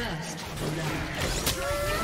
First blood.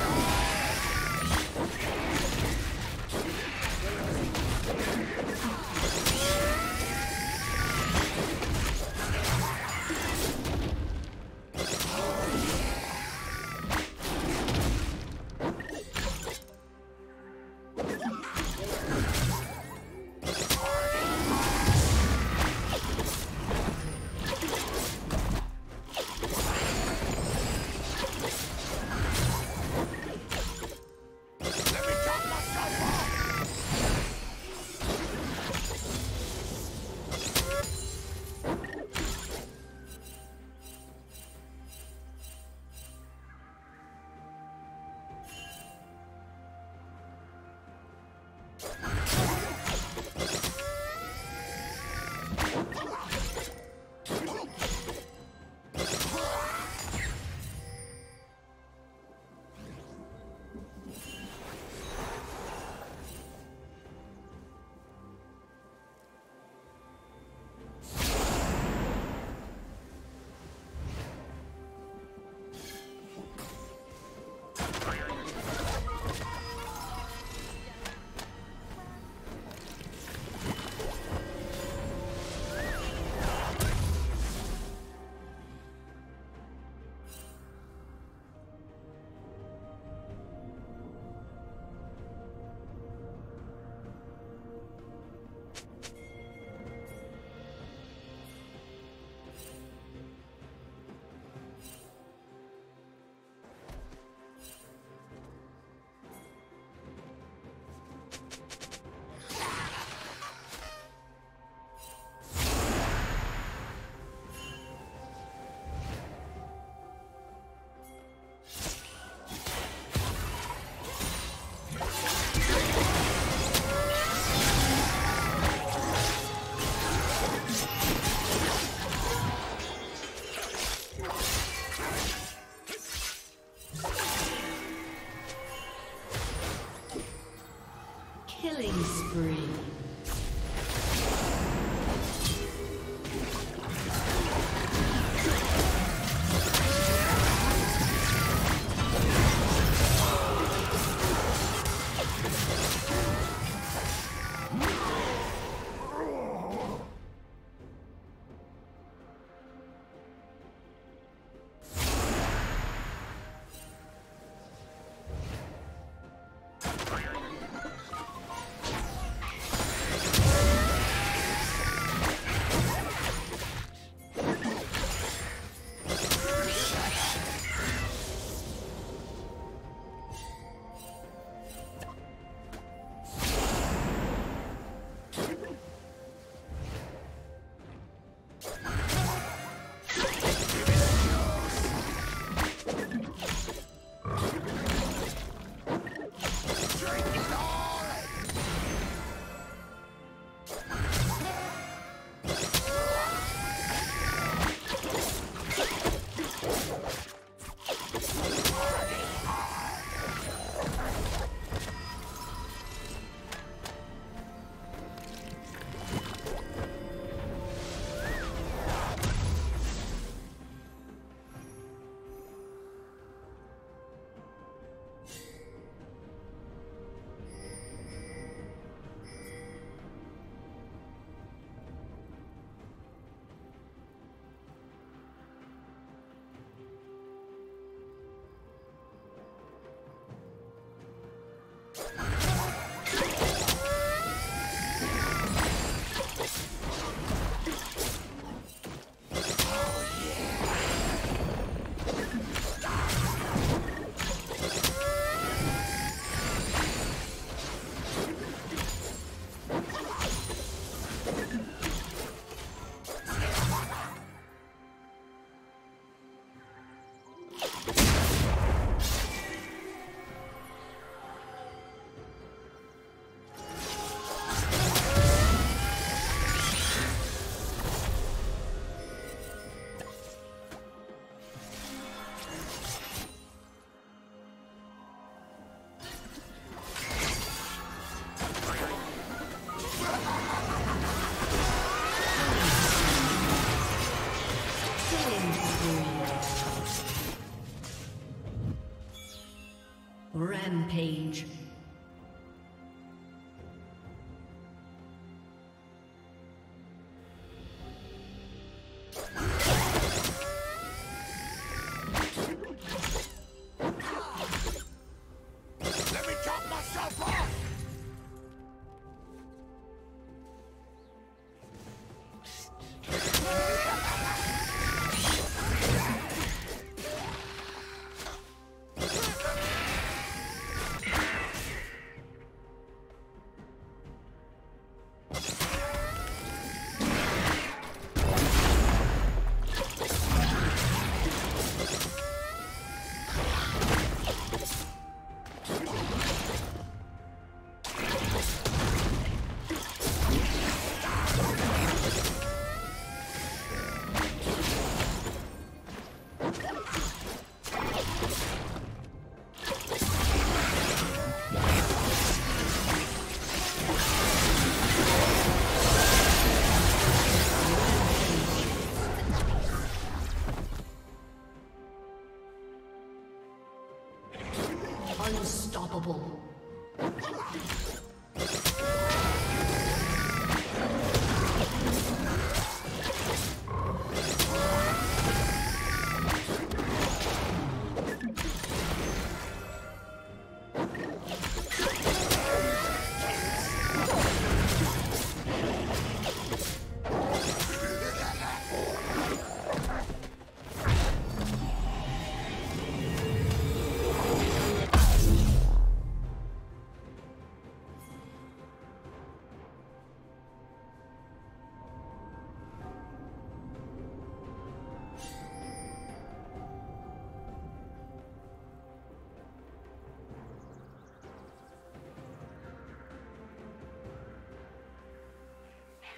Rampage.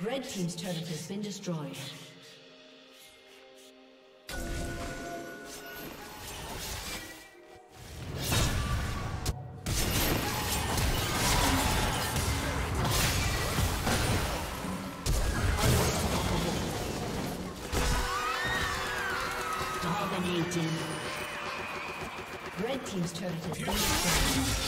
Red Team's turret has been destroyed. Dominating. Red Team's turret has been destroyed.